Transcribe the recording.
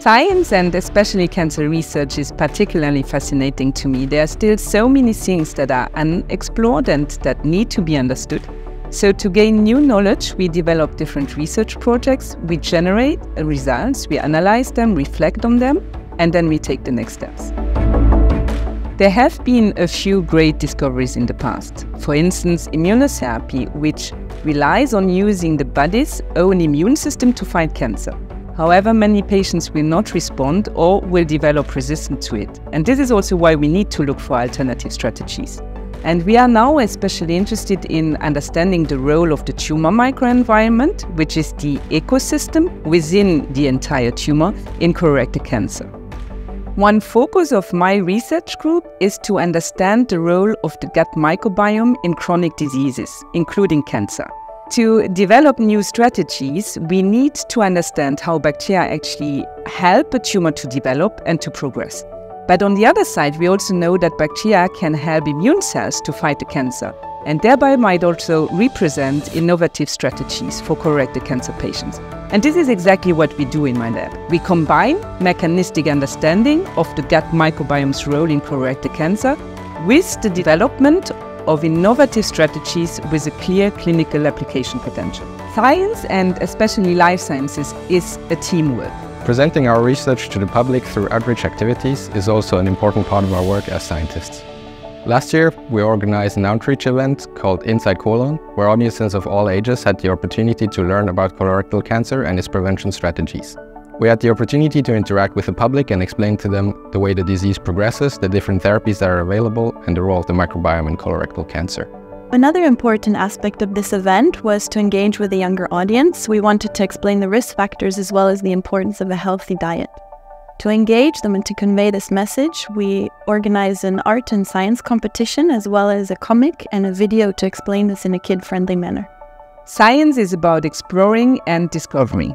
Science and especially cancer research is particularly fascinating to me. There are still so many things that are unexplored and that need to be understood. So, to gain new knowledge, we develop different research projects, we generate results, we analyze them, reflect on them, and then we take the next steps. There have been a few great discoveries in the past. For instance, immunotherapy, which relies on using the body's own immune system to fight cancer. However, many patients will not respond or will develop resistance to it. And this is also why we need to look for alternative strategies. And we are now especially interested in understanding the role of the tumor microenvironment, which is the ecosystem within the entire tumor in colorectal cancer. One focus of my research group is to understand the role of the gut microbiome in chronic diseases, including cancer. To develop new strategies, we need to understand how bacteria actually help a tumor to develop and to progress. But on the other side, we also know that bacteria can help immune cells to fight the cancer and thereby might also represent innovative strategies for colorectal cancer patients. And this is exactly what we do in my lab. We combine mechanistic understanding of the gut microbiome's role in colorectal cancer with the development of innovative strategies with a clear clinical application potential. Science, and especially life sciences, is a teamwork. Presenting our research to the public through outreach activities is also an important part of our work as scientists. Last year, we organized an outreach event called Inside Colon, where audiences of all ages had the opportunity to learn about colorectal cancer and its prevention strategies. We had the opportunity to interact with the public and explain to them the way the disease progresses, the different therapies that are available, and the role of the microbiome in colorectal cancer. Another important aspect of this event was to engage with a younger audience. We wanted to explain the risk factors as well as the importance of a healthy diet. To engage them and to convey this message, we organized an art and science competition as well as a comic and a video to explain this in a kid friendly manner. Science is about exploring and discovering.